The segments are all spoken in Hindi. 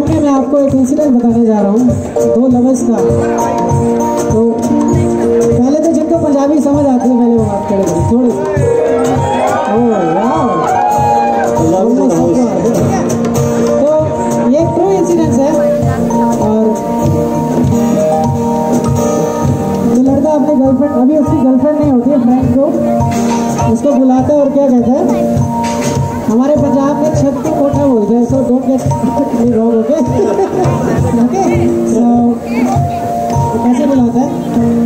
पे मैं आपको एक इंसिडेंट बताने जा रहा हूँ। दो लवर्स का। तो पहले तो जिनको पंजाबी समझ आती है पहले वो बात करेंगे। थोड़ी। तो है। और लड़का गर्लफ्रेंड अभी उसकी गर्लफ्रेंड नहीं होती है फ्रेंड को। उसको बुलाता है और क्या कहता है? हमारे पंजाब में छत्ती कोठा बोलते हैं so don't get me wrong okay okay so कैसे बुलाते हैं?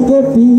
que pide.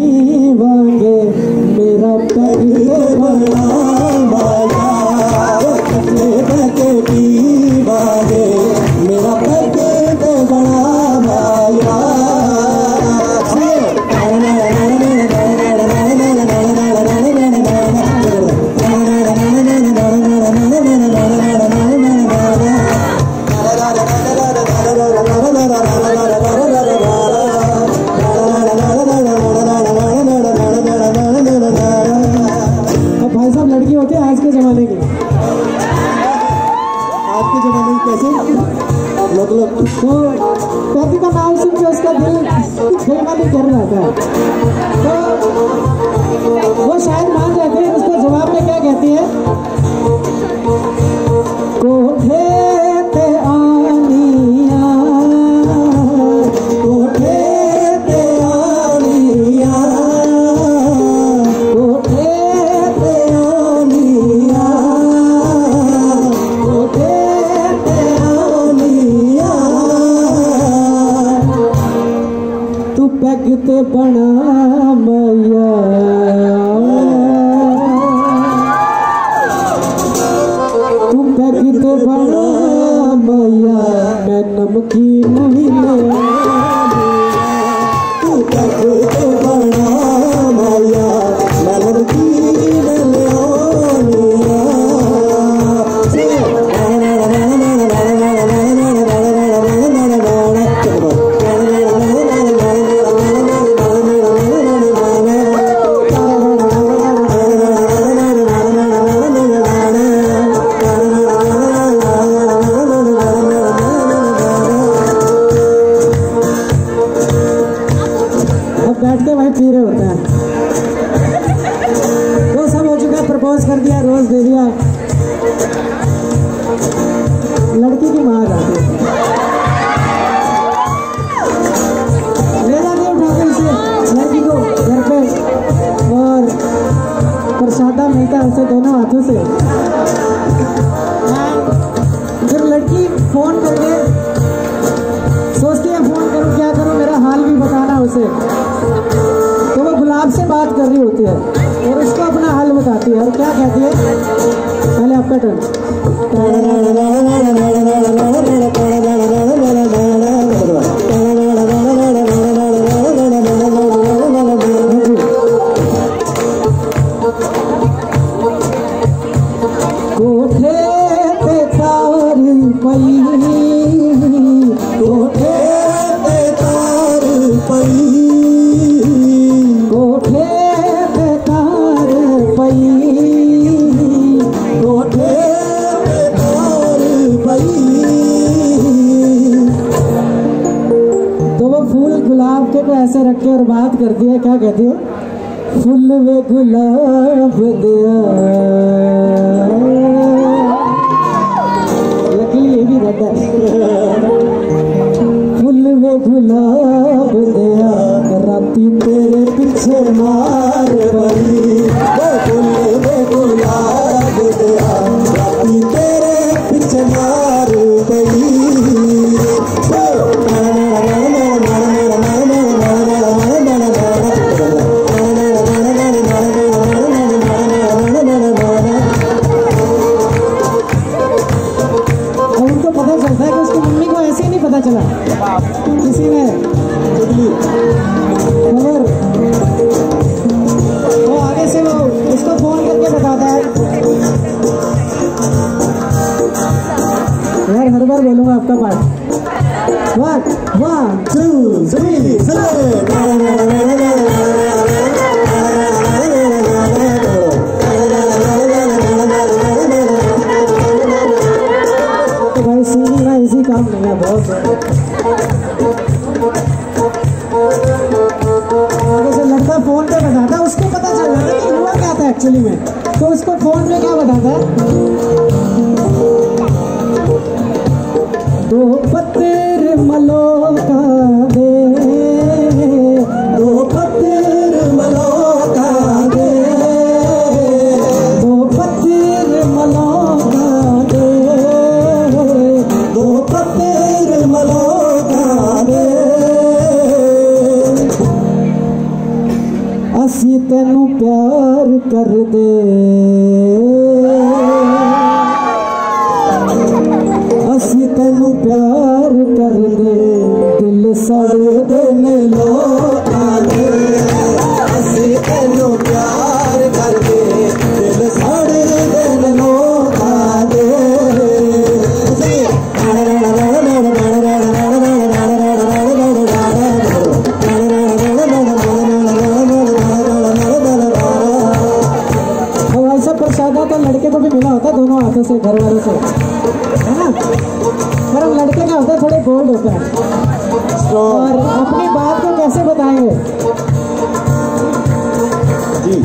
उसका दिल कुछ होना भी कर रहा था। तो वो शायद मान जाते हैं उसको जवाब में क्या कहती है? तू ते बना मैया। तू बना मैया। मैं नमकीन भी तो वो गुलाब से बात कर रही होती है और उसको अपना हाल बताती है। और क्या कहती है? पहले आपका टर्न को ऐसे के और बात करती है, क्या कहती है? फुल में गुलाब दिया। ये भी रहता है। फुल में गुलाब दिया। राती तेरे पीछे मार काम नहीं है बहुत से लड़का फ़ोन पे बताता है, उसको पता चल रहा है कि हुआ क्या था एक्चुअली में। तो उसको फ़ोन पे क्या बताता है? दो ਅਸੀਂ ਤੈਨੂੰ ਪਿਆਰ ਕਰਦੇ है ना पर लड़के क्या होता है थोड़े बोल्ड होते हैं। So, और अपनी बात को कैसे बताएँगे? जी।